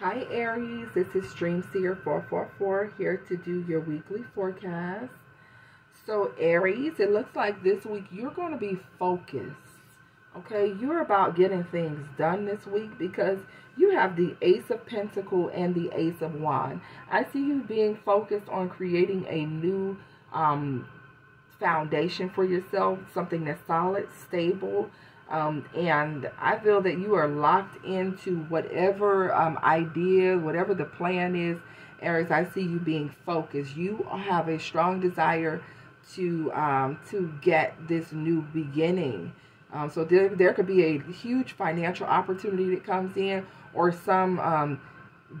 Hi Aries, this is Dream Seer 444 here to do your weekly forecast. So Aries, it looks like this week you're going to be focused. Okay, you're about getting things done this week because you have the Ace of Pentacle and the Ace of Wand. I see you being focused on creating a new um, foundation for yourself, something that's solid, stable, um, and I feel that you are locked into whatever um, idea, whatever the plan is. Aries, I see you being focused. You have a strong desire to um, to get this new beginning. Um, so there, there could be a huge financial opportunity that comes in or some um,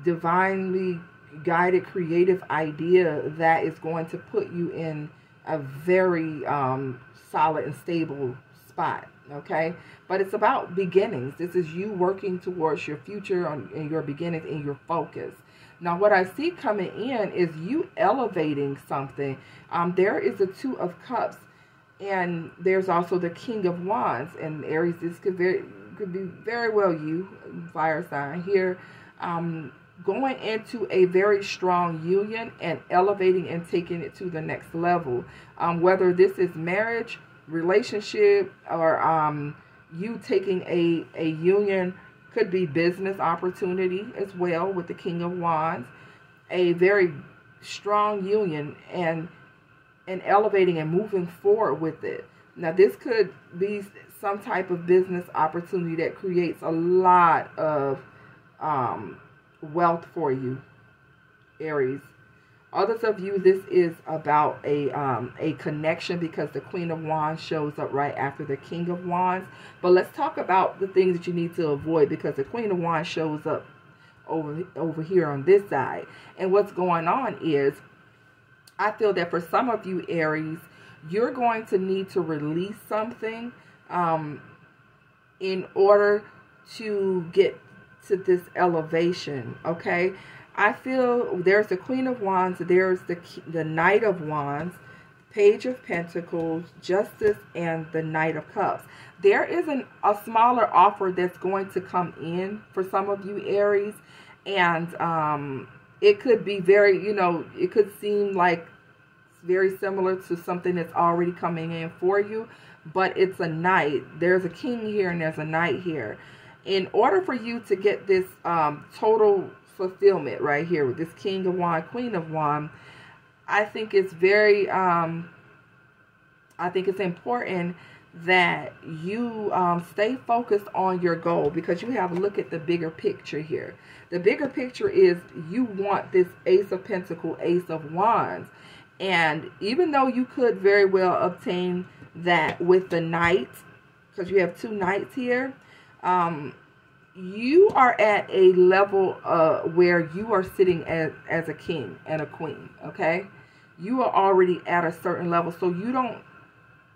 divinely guided creative idea that is going to put you in a very um, solid and stable spot okay? But it's about beginnings. This is you working towards your future and your beginnings and your focus. Now what i see coming in is you elevating something. Um there is a two of cups and there's also the king of wands. And aries this could very could be very well you fire sign here. Um going into a very strong union and elevating and taking it to the next level. Um whether this is marriage relationship or um, you taking a, a union could be business opportunity as well with the King of Wands, a very strong union and and elevating and moving forward with it. Now this could be some type of business opportunity that creates a lot of um, wealth for you, Aries. Others of you, this is about a um, a connection because the Queen of Wands shows up right after the King of Wands. But let's talk about the things that you need to avoid because the Queen of Wands shows up over over here on this side. And what's going on is, I feel that for some of you Aries, you're going to need to release something um, in order to get to this elevation. Okay. I feel there's the Queen of Wands, there's the the Knight of Wands, Page of Pentacles, Justice, and the Knight of Cups. There is an, a smaller offer that's going to come in for some of you Aries, and um, it could be very, you know, it could seem like it's very similar to something that's already coming in for you, but it's a knight. There's a king here and there's a knight here. In order for you to get this um, total fulfillment right here with this King of Wand, Queen of Wand. I think it's very, um, I think it's important that you um, stay focused on your goal because you have to look at the bigger picture here. The bigger picture is you want this Ace of Pentacle, Ace of Wands. And even though you could very well obtain that with the Knight, because you have two Knights here, um, you are at a level uh, where you are sitting as, as a king and a queen, okay? You are already at a certain level, so you don't,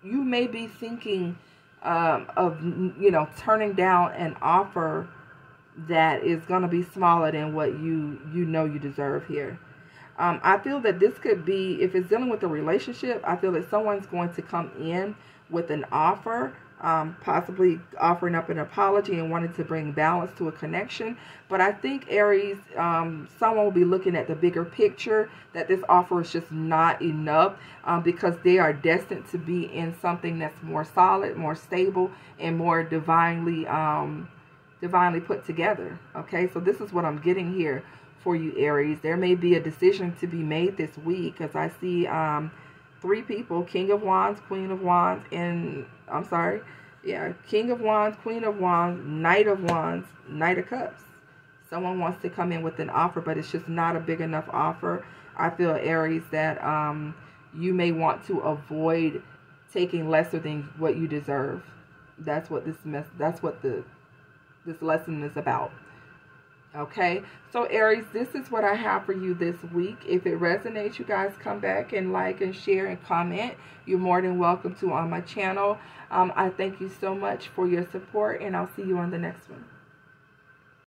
you may be thinking um, of, you know, turning down an offer that is going to be smaller than what you, you know you deserve here. Um, I feel that this could be, if it's dealing with a relationship, I feel that someone's going to come in with an offer um, possibly offering up an apology and wanting to bring balance to a connection. But I think Aries, um, someone will be looking at the bigger picture that this offer is just not enough um, because they are destined to be in something that's more solid, more stable, and more divinely, um, divinely put together. Okay, so this is what I'm getting here for you, Aries. There may be a decision to be made this week because I see um, three people, King of Wands, Queen of Wands, and I'm sorry, yeah, King of Wands, Queen of Wands, Knight of Wands, Knight of Cups. Someone wants to come in with an offer, but it's just not a big enough offer. I feel, Aries, that um, you may want to avoid taking lesser than what you deserve. That's what this mess. That's what the this lesson is about. Okay, so Aries, this is what I have for you this week. If it resonates, you guys come back and like and share and comment. You're more than welcome to on my channel. Um, I thank you so much for your support, and I'll see you on the next one.